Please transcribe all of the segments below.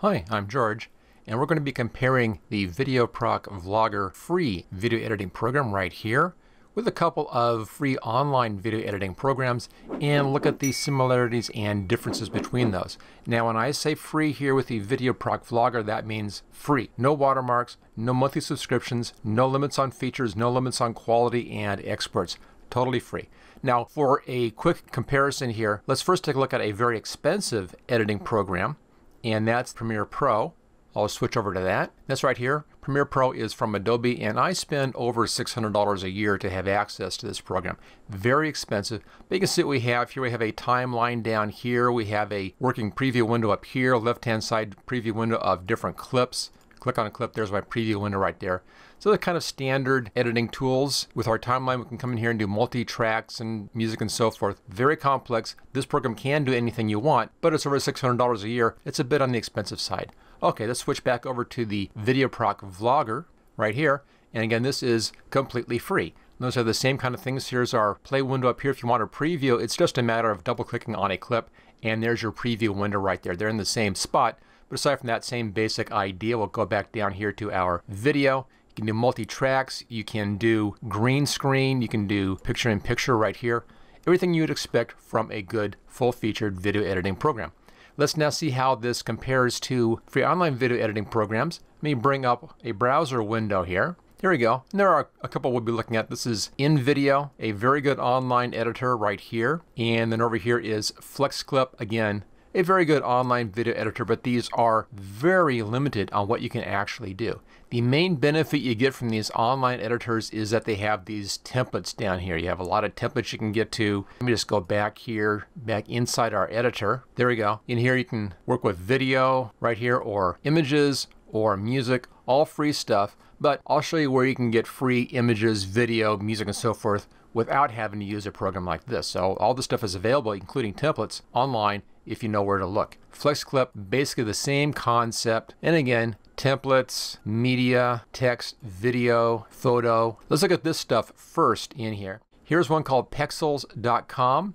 Hi, I'm George, and we're going to be comparing the VideoProc Vlogger free video editing program right here with a couple of free online video editing programs and look at the similarities and differences between those. Now when I say free here with the VideoProc Vlogger, that means free. No watermarks, no monthly subscriptions, no limits on features, no limits on quality and experts. Totally free. Now for a quick comparison here, let's first take a look at a very expensive editing program and that's Premiere Pro. I'll switch over to that. That's right here. Premiere Pro is from Adobe, and I spend over $600 a year to have access to this program. Very expensive. But you can see what we have here. We have a timeline down here. We have a working preview window up here, left-hand side preview window of different clips. Click on a clip, there's my preview window right there. So the kind of standard editing tools. With our timeline, we can come in here and do multi-tracks and music and so forth. Very complex. This program can do anything you want, but it's over $600 a year. It's a bit on the expensive side. Okay, let's switch back over to the VideoProc Vlogger right here. And again, this is completely free. Those are the same kind of things. Here's our play window up here. If you want to preview, it's just a matter of double clicking on a clip and there's your preview window right there. They're in the same spot. But aside from that same basic idea, we'll go back down here to our video. You can do multi-tracks, you can do green screen, you can do picture-in-picture right here. Everything you'd expect from a good full-featured video editing program. Let's now see how this compares to free online video editing programs. Let me bring up a browser window here. Here we go. And there are a couple we'll be looking at. This is InVideo, a very good online editor right here. And then over here is FlexClip, again, a very good online video editor, but these are very limited on what you can actually do. The main benefit you get from these online editors is that they have these templates down here. You have a lot of templates you can get to. Let me just go back here, back inside our editor. There we go. In here you can work with video right here or images or music, all free stuff. But I'll show you where you can get free images, video, music, and so forth without having to use a program like this. So all this stuff is available, including templates, online if you know where to look. FlexClip, basically the same concept. And again, templates, media, text, video, photo. Let's look at this stuff first in here. Here's one called pexels.com.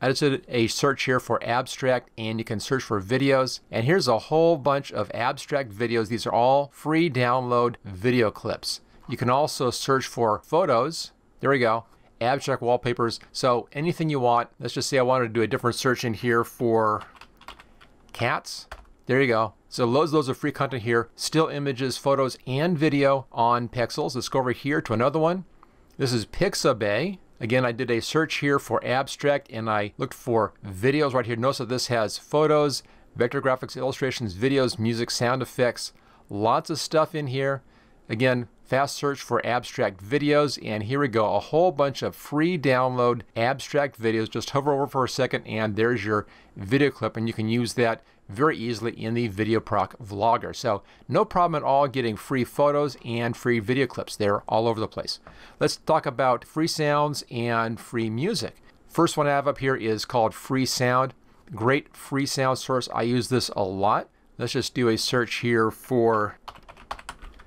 I just did a search here for abstract and you can search for videos. And here's a whole bunch of abstract videos. These are all free download video clips. You can also search for photos. There we go abstract wallpapers. So anything you want. Let's just say I wanted to do a different search in here for cats. There you go. So loads, loads of free content here. Still images, photos, and video on Pexels. Let's go over here to another one. This is Pixabay. Again, I did a search here for abstract and I looked for videos right here. Notice that this has photos, vector graphics, illustrations, videos, music, sound effects, lots of stuff in here. Again, fast search for abstract videos and here we go a whole bunch of free download abstract videos just hover over for a second and there's your video clip and you can use that very easily in the VideoProc Vlogger. So no problem at all getting free photos and free video clips. They're all over the place. Let's talk about free sounds and free music. First one I have up here is called Freesound. Great free sound source. I use this a lot. Let's just do a search here for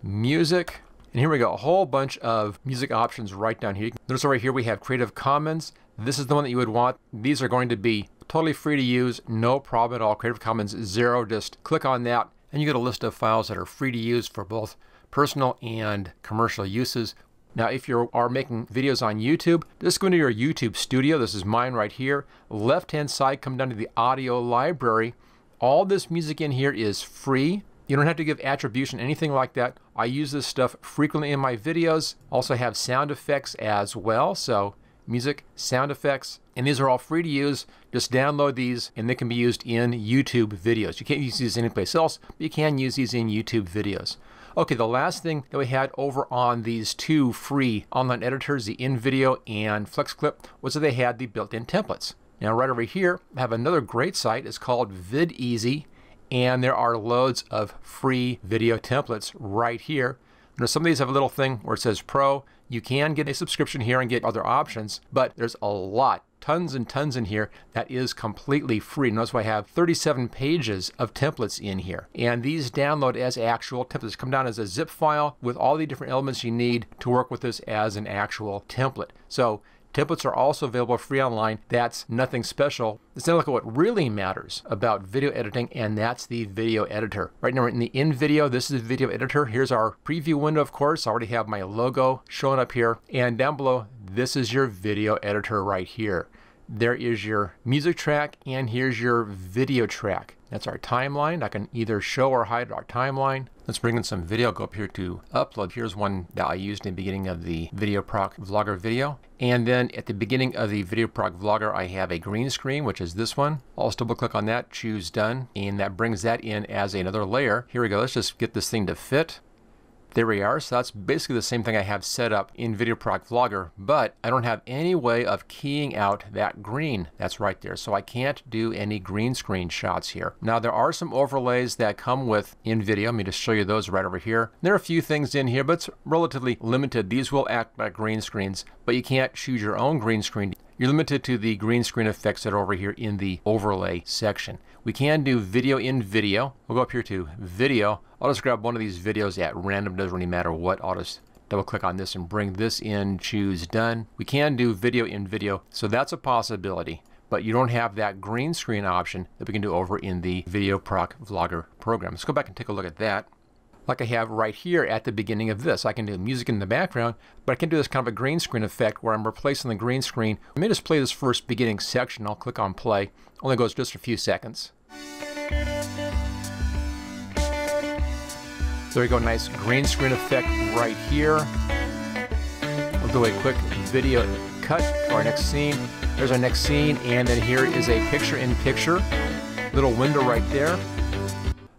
music. And here we go, a whole bunch of music options right down here. Notice right here we have Creative Commons. This is the one that you would want. These are going to be totally free to use, no problem at all. Creative Commons zero, just click on that and you get a list of files that are free to use for both personal and commercial uses. Now, if you are making videos on YouTube, just go into your YouTube studio. This is mine right here. Left hand side, come down to the audio library. All this music in here is free. You don't have to give attribution, anything like that. I use this stuff frequently in my videos. Also have sound effects as well. So music, sound effects, and these are all free to use. Just download these and they can be used in YouTube videos. You can't use these anyplace else, but you can use these in YouTube videos. Okay, the last thing that we had over on these two free online editors, the InVideo and FlexClip, was that they had the built-in templates. Now right over here, I have another great site. It's called Videezy and there are loads of free video templates right here. Now some of these have a little thing where it says Pro. You can get a subscription here and get other options, but there's a lot, tons and tons in here that is completely free. Notice why I have 37 pages of templates in here. And these download as actual templates. Come down as a zip file with all the different elements you need to work with this as an actual template. So Templates are also available free online. That's nothing special. Let's now look at what really matters about video editing, and that's the video editor. Right now, we're in the InVideo. This is the video editor. Here's our preview window, of course. I already have my logo showing up here. And down below, this is your video editor right here. There is your music track, and here's your video track. That's our timeline. I can either show or hide our timeline. Let's bring in some video. Go up here to upload. Here's one that I used in the beginning of the VideoProc Vlogger video. And then at the beginning of the VideoProc Vlogger, I have a green screen, which is this one. I'll just double click on that, choose done, and that brings that in as another layer. Here we go. Let's just get this thing to fit. There we are. So that's basically the same thing I have set up in VideoProc Vlogger, but I don't have any way of keying out that green that's right there. So I can't do any green screen shots here. Now there are some overlays that come with InVideo. Let me just show you those right over here. There are a few things in here, but it's relatively limited. These will act like green screens, but you can't choose your own green screen. You're limited to the green screen effects that are over here in the overlay section. We can do video in video. We'll go up here to video. I'll just grab one of these videos at random, doesn't really matter what. I'll just double click on this and bring this in, choose done. We can do video in video, so that's a possibility but you don't have that green screen option that we can do over in the VideoProc Vlogger program. Let's go back and take a look at that like I have right here at the beginning of this. I can do music in the background, but I can do this kind of a green screen effect where I'm replacing the green screen. Let me just play this first beginning section. I'll click on play. Only goes just a few seconds. There we go, nice green screen effect right here. We'll do a quick video cut to our next scene. There's our next scene, and then here is a picture-in-picture. -picture. Little window right there.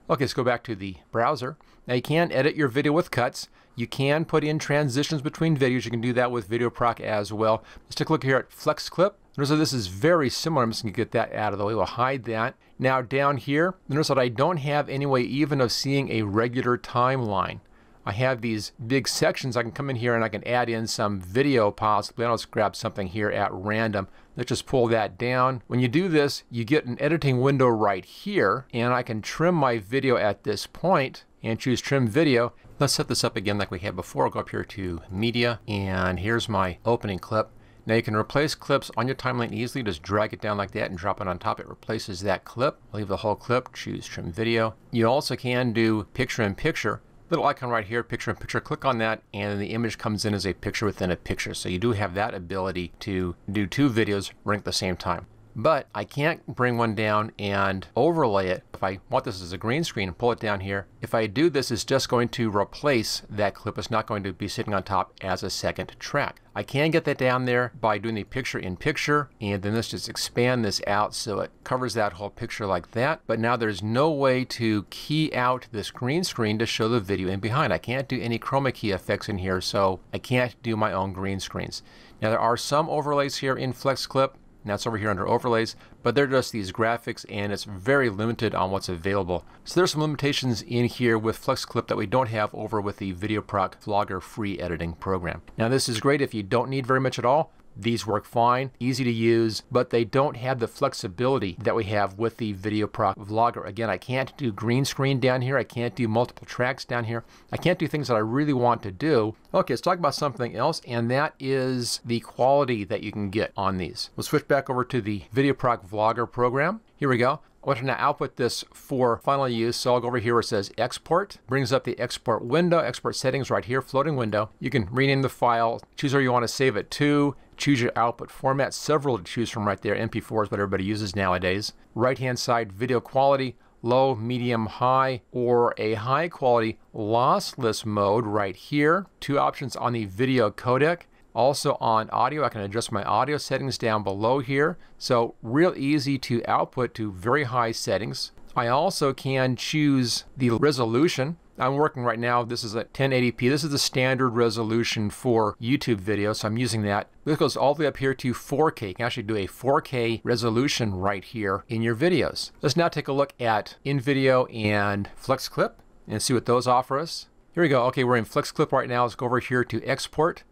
Okay, let's go back to the browser. Now you can edit your video with cuts. You can put in transitions between videos. You can do that with VideoProc as well. Let's take a look here at FlexClip. Notice that this is very similar. I'm just going to get that out of the way. We'll hide that. Now down here, notice that I don't have any way even of seeing a regular timeline. I have these big sections. I can come in here and I can add in some video possibly. I'll just grab something here at random. Let's just pull that down. When you do this, you get an editing window right here, and I can trim my video at this point and choose trim video. Let's set this up again like we had before. I'll go up here to media, and here's my opening clip. Now you can replace clips on your timeline easily. Just drag it down like that and drop it on top. It replaces that clip. Leave the whole clip, choose trim video. You also can do picture in picture little icon right here, picture in picture, click on that and the image comes in as a picture within a picture. So you do have that ability to do two videos running at the same time but I can't bring one down and overlay it. If I want this as a green screen and pull it down here, if I do this, it's just going to replace that clip. It's not going to be sitting on top as a second track. I can get that down there by doing the picture in picture, and then let's just expand this out so it covers that whole picture like that. But now there's no way to key out this green screen to show the video in behind. I can't do any chroma key effects in here, so I can't do my own green screens. Now there are some overlays here in FlexClip that's over here under overlays, but they're just these graphics and it's very limited on what's available. So there's some limitations in here with FlexClip that we don't have over with the VideoProc Vlogger free editing program. Now this is great if you don't need very much at all, these work fine, easy to use, but they don't have the flexibility that we have with the VideoProc Vlogger. Again, I can't do green screen down here. I can't do multiple tracks down here. I can't do things that I really want to do. Okay, let's talk about something else, and that is the quality that you can get on these. We'll switch back over to the VideoProc Vlogger program. Here we go. I want to now output this for final use. So I'll go over here where it says export, brings up the export window, export settings right here, floating window. You can rename the file, choose where you want to save it to, choose your output format, several to choose from right there. MP4 is what everybody uses nowadays. Right hand side, video quality, low, medium, high, or a high quality lossless mode right here. Two options on the video codec. Also on audio, I can adjust my audio settings down below here. So real easy to output to very high settings. I also can choose the resolution. I'm working right now, this is at 1080p. This is the standard resolution for YouTube videos, so I'm using that. This goes all the way up here to 4K. You can actually do a 4K resolution right here in your videos. Let's now take a look at InVideo and FlexClip and see what those offer us. Here we go. Okay, we're in FlexClip right now. Let's go over here to Export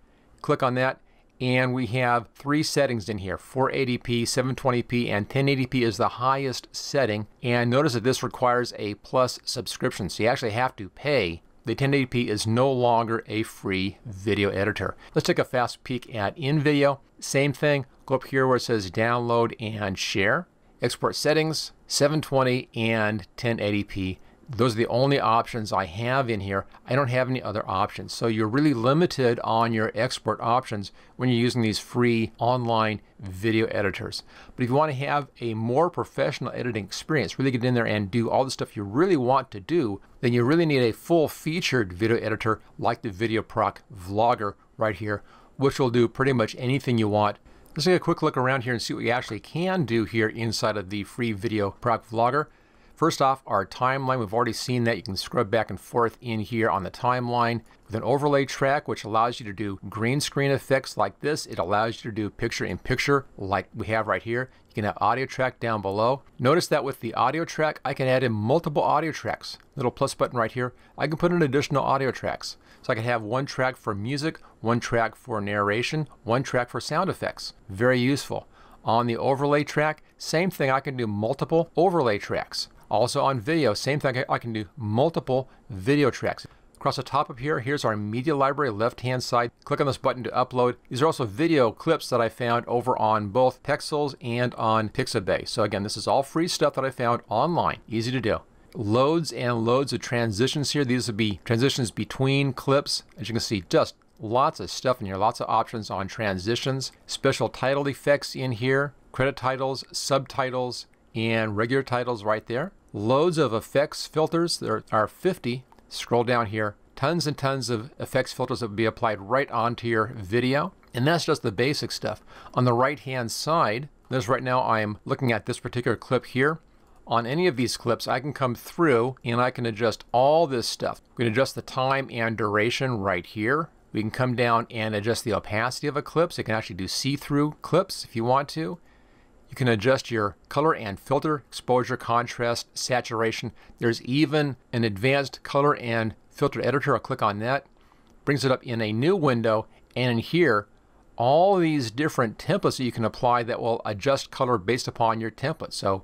click on that and we have three settings in here 480p 720p and 1080p is the highest setting. And notice that this requires a plus subscription. So you actually have to pay. The 1080p is no longer a free video editor. Let's take a fast peek at InVideo. Same thing, go up here where it says download and share. Export settings, 720 and 1080p those are the only options I have in here. I don't have any other options. So you're really limited on your export options when you're using these free online video editors. But if you want to have a more professional editing experience, really get in there and do all the stuff you really want to do, then you really need a full featured video editor like the VideoProc Vlogger right here, which will do pretty much anything you want Let's take a quick look around here and see what you actually can do here inside of the free VideoProc Vlogger. First off, our timeline, we've already seen that. You can scrub back and forth in here on the timeline with an overlay track, which allows you to do green screen effects like this. It allows you to do picture in picture like we have right here. You can have audio track down below. Notice that with the audio track, I can add in multiple audio tracks. Little plus button right here. I can put in additional audio tracks. So I can have one track for music, one track for narration, one track for sound effects. Very useful. On the overlay track, same thing, I can do multiple overlay tracks. Also on video, same thing, I can do multiple video tracks. Across the top of here, here's our media library, left-hand side. Click on this button to upload. These are also video clips that I found over on both Pexels and on Pixabay. So again, this is all free stuff that I found online. Easy to do. Loads and loads of transitions here. These would be transitions between clips. As you can see, just lots of stuff in here, lots of options on transitions, special title effects in here, credit titles, subtitles, and regular titles right there. Loads of effects filters. There are 50. Scroll down here. Tons and tons of effects filters that will be applied right onto your video. And that's just the basic stuff. On the right hand side, there's right now I'm looking at this particular clip here. On any of these clips, I can come through and I can adjust all this stuff. We can adjust the time and duration right here. We can come down and adjust the opacity of a clip so you can actually do see-through clips if you want to. You can adjust your color and filter, exposure, contrast, saturation. There's even an advanced color and filter editor. I'll click on that. Brings it up in a new window. And in here, all these different templates that you can apply that will adjust color based upon your template. So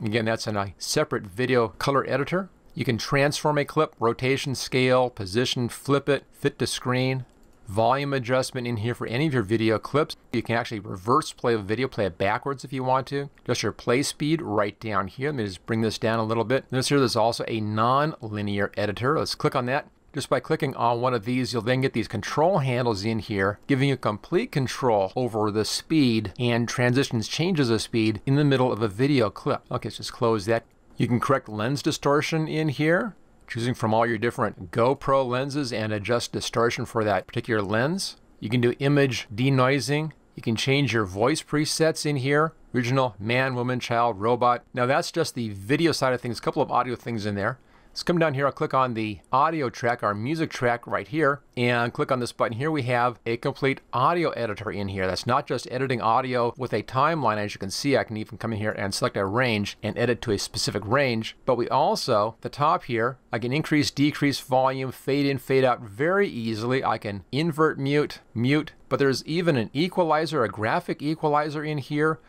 again, that's in a separate video color editor. You can transform a clip, rotation, scale, position, flip it, fit to screen, volume adjustment in here for any of your video clips. You can actually reverse play a video, play it backwards if you want to. Just your play speed right down here. Let me just bring this down a little bit. Notice here there's also a non-linear editor. Let's click on that. Just by clicking on one of these, you'll then get these control handles in here, giving you complete control over the speed and transitions changes of speed in the middle of a video clip. Okay, let's just close that. You can correct lens distortion in here choosing from all your different GoPro lenses and adjust distortion for that particular lens. You can do image denoising. You can change your voice presets in here. Original, man, woman, child, robot. Now that's just the video side of things. A couple of audio things in there. Let's come down here, I'll click on the audio track, our music track right here, and click on this button. Here we have a complete audio editor in here. That's not just editing audio with a timeline. As you can see, I can even come in here and select a range and edit to a specific range. But we also, the top here, I can increase, decrease volume, fade in, fade out very easily. I can invert, mute, mute, but there's even an equalizer, a graphic equalizer in here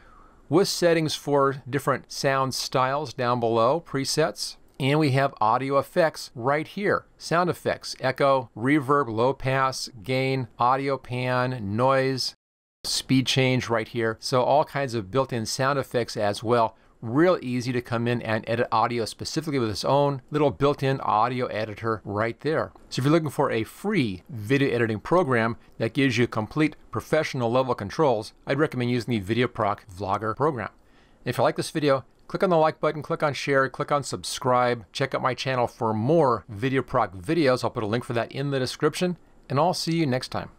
with settings for different sound styles down below, presets. And we have audio effects right here. Sound effects, echo, reverb, low pass, gain, audio pan, noise, speed change right here. So all kinds of built-in sound effects as well. Real easy to come in and edit audio specifically with its own little built-in audio editor right there. So if you're looking for a free video editing program that gives you complete professional level controls, I'd recommend using the VideoProc Vlogger program. If you like this video, Click on the like button, click on share, click on subscribe. Check out my channel for more video VideoProc videos. I'll put a link for that in the description, and I'll see you next time.